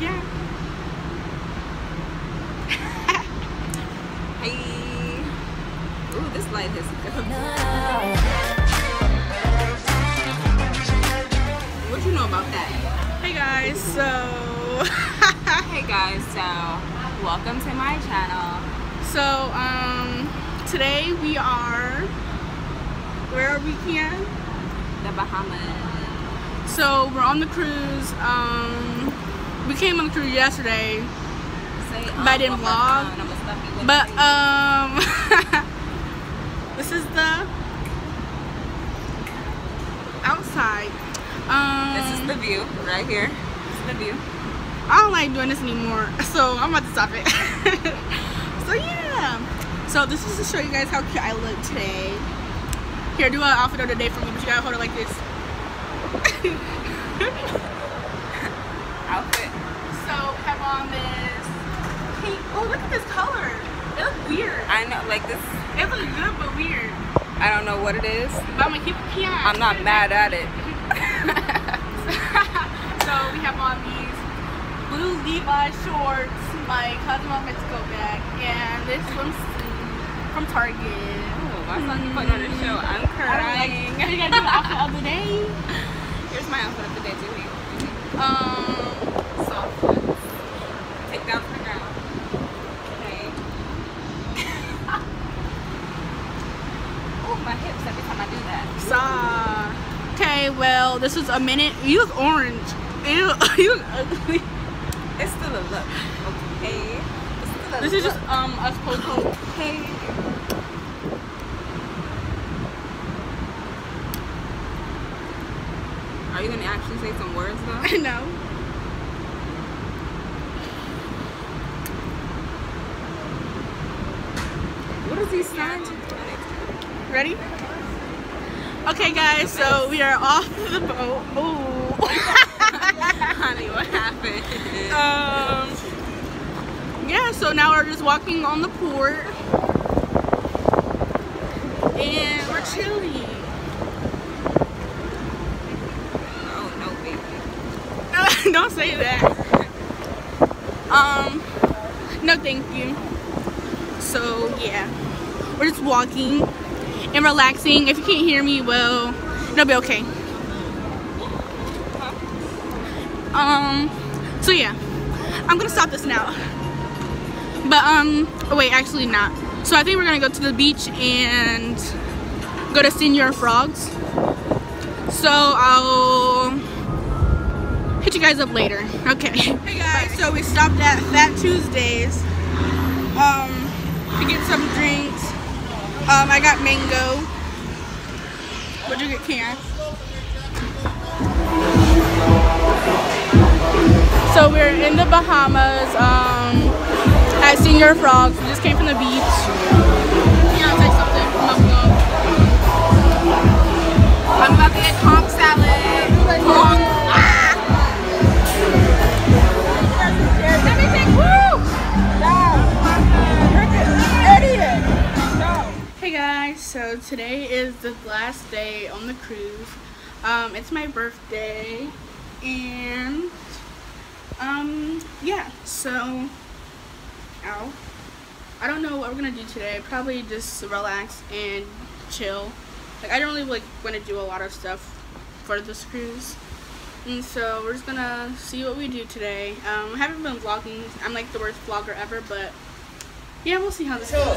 Yeah. Hey. Ooh, this light is good. What you know about that? Hey guys, so Hey guys, so welcome to my channel. so um today we are where are we Kian? The Bahamas. So we're on the cruise. Um we came on the cruise yesterday. Say, But I didn't one vlog. time, I'ma stuff you with But um this is the outside. Um this is the view right here. This is the view. I don't like doing this anymore, so I'm about to stop it. so yeah. So this is to show you guys how cute I look today. Here, do an outfit of the day for me, but you gotta hold it like this. Outfit. I know, like this. It looks good but weird. I don't know what it is. But I'm gonna keep it. I'm not mad at it. so we have on these blue Levi shorts, my Cosmo Mexico bag, and this swimsuit from Target. Oh, my son you putting on a show. I'm crying. You gotta do the outfit of the day. Here's my outfit of the day too. Um, Soft foots. Take down to the ground. Okay. oh, my hips every time I do that. saw. This is a minute. You look orange. Ew, you look ugly. It's still a look. Okay. A This is just um us. Okay. Are you gonna actually say some words though? no. What is he saying? Ready? Okay, guys. So we are off the boat. Ooh. Honey, what happened? um. Yeah. So now we're just walking on the port, and we're chilling. oh no, baby. Don't say that. Um. No, thank you. So yeah, we're just walking and relaxing. If you can't hear me, well, it'll be okay. Um. So yeah, I'm gonna stop this now. But um. Oh wait, actually not. So I think we're gonna go to the beach and go to Señor Frog's. So I'll hit you guys up later. Okay. Hey guys, so we stopped at Fat Tuesdays um to get some drinks. Um I got mango. What'd you get, Karen? So we're in the Bahamas, um at Señor Frog's. We just came from the beach. Today is the last day on the cruise. Um, it's my birthday, and um, yeah. So, ow. I don't know what we're gonna do today. Probably just relax and chill. Like I don't really like want to do a lot of stuff for this cruise. And so we're just gonna see what we do today. Um, I haven't been vlogging. I'm like the worst vlogger ever, but yeah, we'll see how this goes.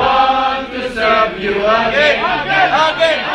want to serve you again, again, again.